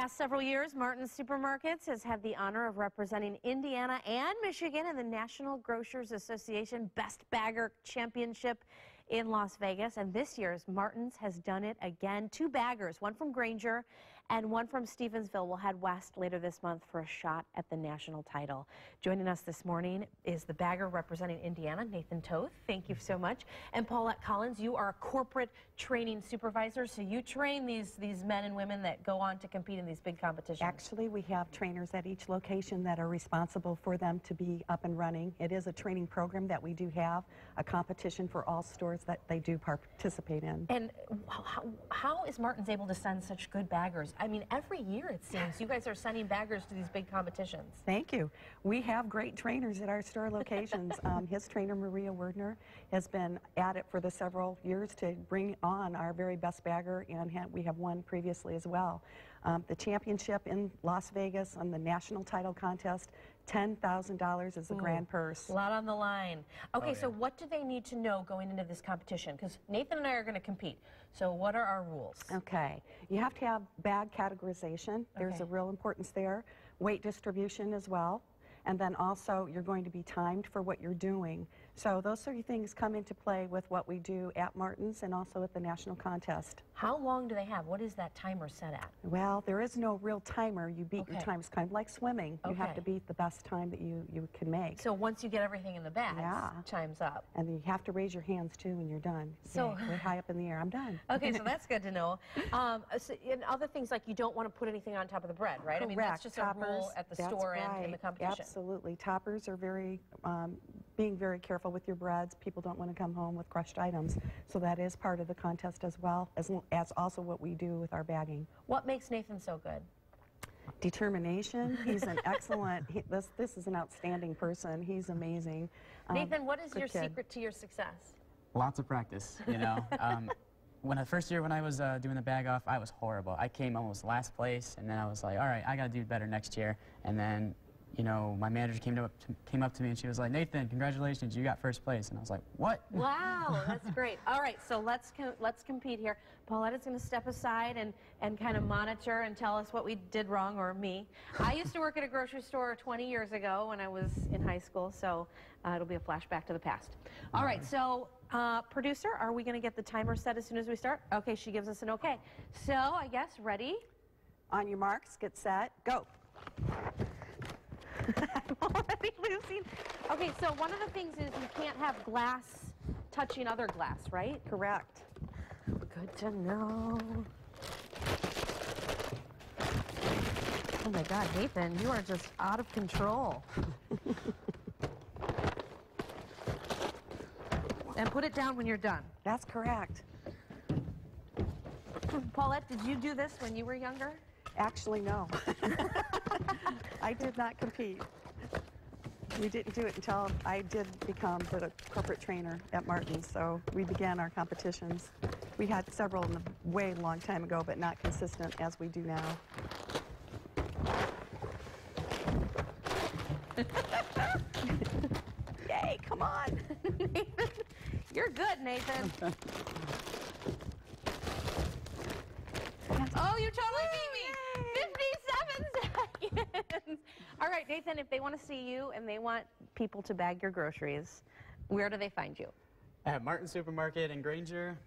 past several years, Martin's Supermarkets has had the honor of representing Indiana and Michigan in the National Grocers Association Best Bagger Championship in Las Vegas. And this year's Martin's has done it again. Two baggers, one from Granger and one from Stevensville, will head west later this month for a shot at the national title. Joining us this morning is the bagger representing Indiana, Nathan Toth. Thank you so much. And Paulette Collins, you are a corporate training supervisor, so you train these, these men and women that go on to compete in these big competitions. Actually, we have trainers at each location that are responsible for them to be up and running. It is a training program that we do have, a competition for all stores that they do participate in. And how, how is Martin's able to send such good baggers? I mean, every year it seems you guys are sending baggers to these big competitions. Thank you. We have great trainers at our store locations. um, his trainer, Maria Werdner, has been at it for the several years to bring on our very best bagger, and we have one previously as well. Um, the championship in Las Vegas on the national title contest, $10,000 is the grand purse. A lot on the line. Okay, Oh, so what do they need to know going into this competition? Because Nathan and I are going to compete. So what are our rules? Okay. You have to have bag categorization. There's Okay. a real importance there. Weight distribution as well. And then also you're going to be timed for what you're doing. So those three things come into play with what we do at Martin's and also at the national contest. How long do they have? What is that timer set at? Well, there is no real timer. You beat your Okay. time. It's kind of like swimming. Okay. You have to beat the best time that you, you can make. So once you get everything in the bag, Yeah. chimes up. and you have to raise your hands too when you're done. So- Yay, way high up in the air. I'm done. Okay, so that's good to know. Um, so, and other things like you don't want to put anything on top of the bread, right? Correct. I mean, that's just a rule at the store and in the competition. Absolutely. Toppers are very, um, being very careful with your breads. People don't want to come home with crushed items. So that is part of the contest as well, as, l- as also what we do with our bagging. What makes Nathan so good? Determination. He's an excellent, he, this, this is an outstanding person. He's amazing. Um, Nathan, what is your kid. secret to your success? Lots of practice, you know. um, when the first year when I was uh, doing the bag off, I was horrible. I came almost last place, and then I was like, all right, I got to do better next year. And then, you know, my manager came, to, came up to me and she was like, Nathan, congratulations, you got first place. And I was like, what? Wow, that's great. All right, so let's co- let's compete here. Paulette is going to step aside and and kind of monitor and tell us what we did wrong or me. I used to work at a grocery store 20 years ago when I was in high school, so uh, it'll be a flashback to the past. All right, so uh, producer, are we going to get the timer set as soon as we start? Okay, she gives us an okay. So I guess ready. On your marks, get set, go. I'm already losing. Okay, so one of the things is you can't have glass touching other glass, right? Correct. Good to know. Oh my God, Nathan, you are just out of control. and put it down when you're done. That's correct. Paulette, did you do this when you were younger? Actually, no. I did not compete. We didn't do it until I did become the corporate trainer at Martin's, so we began our competitions. We had several in the way long time ago, but not consistent as we do now. Yay, come on. Nathan, you're good, Nathan. oh, you totally beat All right, Nathan, if they want to see you and they want people to bag your groceries, where do they find you? At Martin Supermarket in Granger.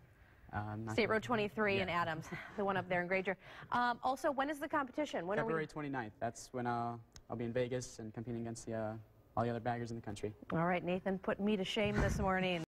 Um, State Road 23 in Adams, the one up there in Granger. Um, also, when is the competition? When February are 29th. That's when uh, I'll be in Vegas and competing against the, uh, all the other baggers in the country. All right, Nathan, put me to shame this morning.